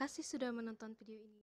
kasih sudah menonton video ini.